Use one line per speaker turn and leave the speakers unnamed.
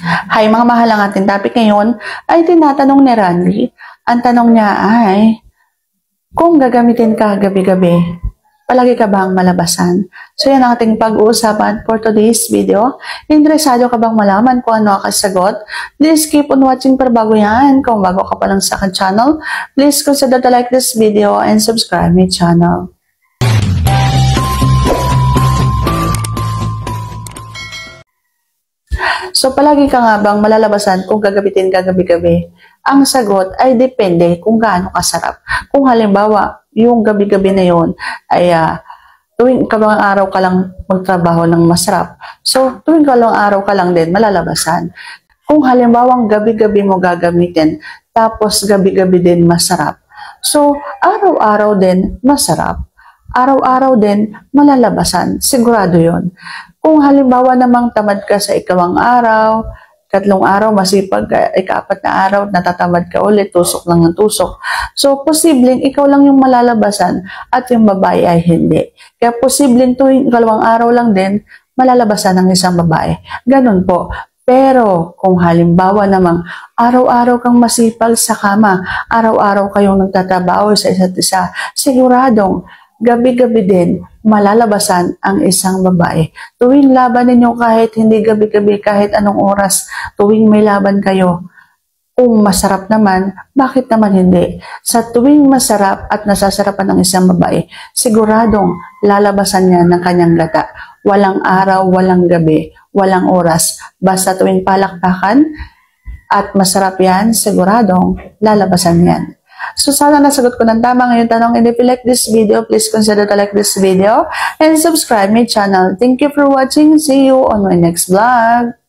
Hi mga mahal ang ating topic ngayon ay tinatanong ni Randy. Ang tanong niya ay, kung gagamitin ka gabi-gabi, palagi ka bang malabasan? So yan ang ating pag-uusapan for today's video. Interesado ka bang malaman kung ano ang kasagot? Please keep on watching para bago yan. Kung bago ka pa lang sa akin channel, please consider to like this video and subscribe my channel. So palagi ka nga bang malalabasan kung gagabitin ka gabi-gabi? Ang sagot ay depende kung gaano kasarap. Kung halimbawa, yung gabi-gabi na yon ay uh, tuwing kalawang araw ka lang magtrabaho ng masarap. So tuwing kalawang araw ka lang din malalabasan. Kung halimbawa gabi-gabi mo gagamitin, tapos gabi-gabi din masarap. So araw-araw din masarap araw-araw din malalabasan. Sigurado yon. Kung halimbawa namang tamad ka sa ikawang araw, katlong araw, masipag ka, ikaapat na araw, natatamad ka ulit, tusok lang ng tusok. So, posibleng ikaw lang yung malalabasan at yung babae ay hindi. Kaya posibleng tuwing ikalawang araw lang din, malalabasan ng isang babae. Ganun po. Pero kung halimbawa namang araw-araw kang masipag sa kama, araw-araw kayong nagtatrabaho sa isa't isa, siguradong gabi-gabi din malalabasan ang isang babae. Tuwing laban ninyo kahit hindi gabi-gabi, kahit anong oras, tuwing may laban kayo, kung masarap naman, bakit naman hindi? Sa tuwing masarap at nasasarapan ng isang babae, siguradong lalabasan niya ng kanyang gata. Walang araw, walang gabi, walang oras. Basta tuwing palakpakan at masarap yan, siguradong lalabasan yan. So sana nasagot ko ng tama ngayon tanong. And if you like this video, please consider to like this video and subscribe my channel. Thank you for watching. See you on my next vlog.